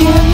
you